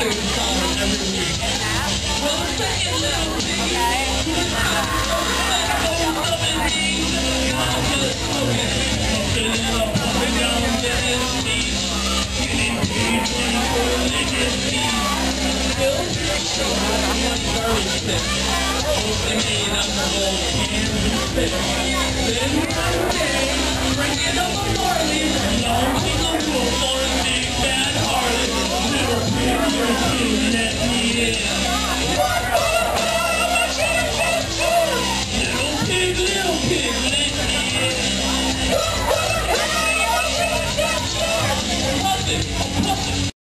third song every week. Well, the second little thing. little kids,